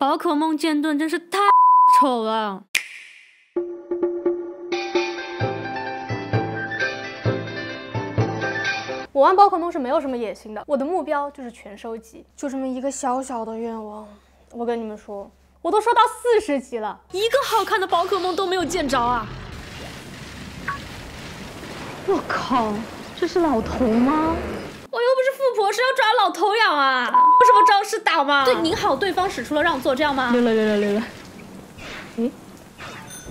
宝可梦剑盾真是太丑了。我玩宝可梦是没有什么野心的，我的目标就是全收集，就这么一个小小的愿望。我跟你们说，我都说到四十级了，一个好看的宝可梦都没有见着啊！我靠，这是老头吗？我又不是富婆，是要抓老头养啊！有什么招式打吗？对您好，对方使出了让座，这样吗？溜了溜了溜了。哎，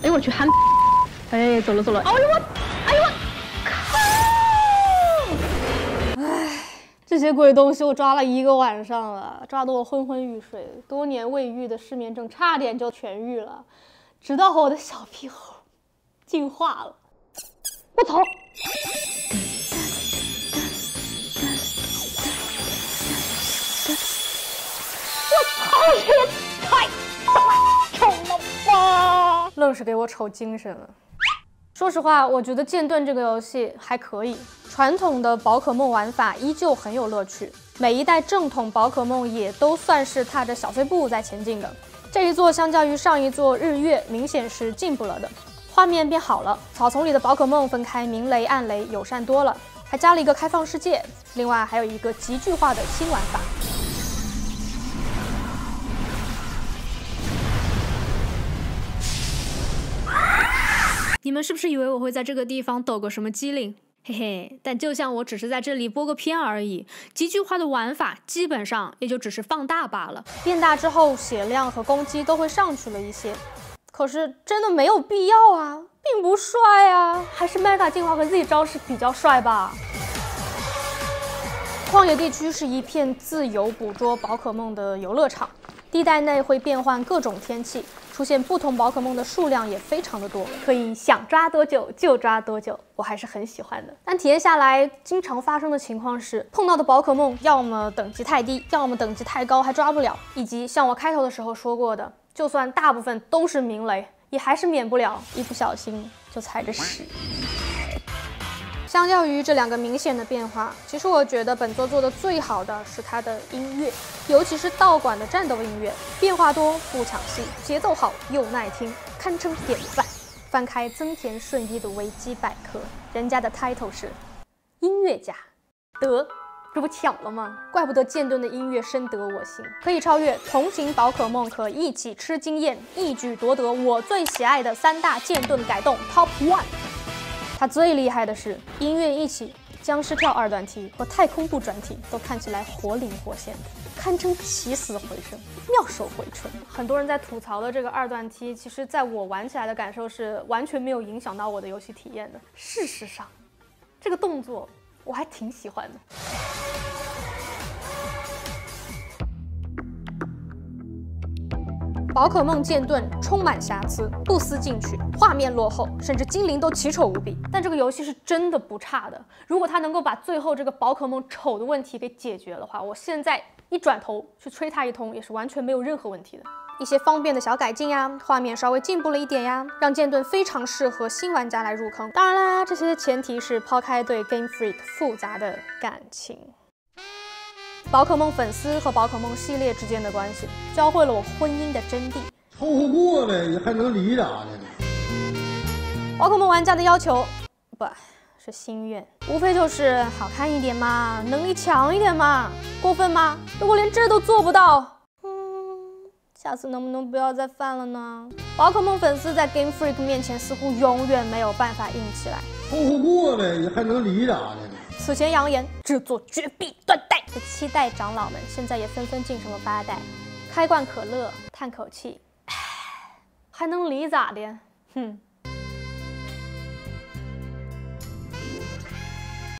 哎我去憨，哎走了走了。哎呦我，哎呦我。靠！哎这些鬼东西我抓了一个晚上了，抓得我昏昏欲睡，多年未愈的失眠症差点就痊愈了，直到我的小屁猴进化了。我操！更！是给我瞅精神了。说实话，我觉得剑盾这个游戏还可以。传统的宝可梦玩法依旧很有乐趣，每一代正统宝可梦也都算是踏着小碎步在前进的。这一座相较于上一座日月，明显是进步了的，画面变好了，草丛里的宝可梦分开明雷暗雷，友善多了，还加了一个开放世界，另外还有一个极具化的新玩法。你们是不是以为我会在这个地方抖个什么机灵？嘿嘿，但就像我只是在这里播个片而已，极具化的玩法基本上也就只是放大罢了。变大之后，血量和攻击都会上去了一些，可是真的没有必要啊，并不帅啊，还是 Mega 进化和 Z 招式比较帅吧。旷野地区是一片自由捕捉宝可梦的游乐场，地带内会变换各种天气。出现不同宝可梦的数量也非常的多，可以想抓多久就抓多久，我还是很喜欢的。但体验下来，经常发生的情况是，碰到的宝可梦要么等级太低，要么等级太高还抓不了，以及像我开头的时候说过的，就算大部分都是鸣雷，也还是免不了一不小心就踩着屎。相较于这两个明显的变化，其实我觉得本作做的最好的是它的音乐，尤其是道馆的战斗音乐，变化多不抢戏，节奏好又耐听，堪称典范。翻开增田顺一的维基百科，人家的 title 是音乐家，得，这不巧了吗？怪不得剑盾的音乐深得我心，可以超越同行宝可梦，可一起吃经验，一举夺得我最喜爱的三大剑盾改动 top one。他最厉害的是音乐一起，僵尸跳二段踢和太空步转体都看起来活灵活现，堪称起死回生，妙手回春。很多人在吐槽的这个二段踢，其实在我玩起来的感受是完全没有影响到我的游戏体验的。事实上，这个动作我还挺喜欢的。宝可梦剑盾充满瑕疵，不思进取，画面落后，甚至精灵都奇丑无比。但这个游戏是真的不差的。如果它能够把最后这个宝可梦丑的问题给解决的话，我现在一转头去吹它一通也是完全没有任何问题的。一些方便的小改进呀，画面稍微进步了一点呀，让剑盾非常适合新玩家来入坑。当然啦，这些前提是抛开对 Game Freak 复杂的感情。宝可梦粉丝和宝可梦系列之间的关系，教会了我婚姻的真谛。凑合过呗，还能离咋的呢？宝可梦玩家的要求，不是心愿，无非就是好看一点嘛，能力强一点嘛，过分吗？如果连这都做不到，嗯，下次能不能不要再犯了呢？宝可梦粉丝在 Game Freak 面前似乎永远没有办法硬起来。凑合过呗，还能离咋的呢？此前扬言制作绝壁断代这七代长老们，现在也纷纷晋升了八代。开罐可乐，叹口气，唉，还能离咋的？哼。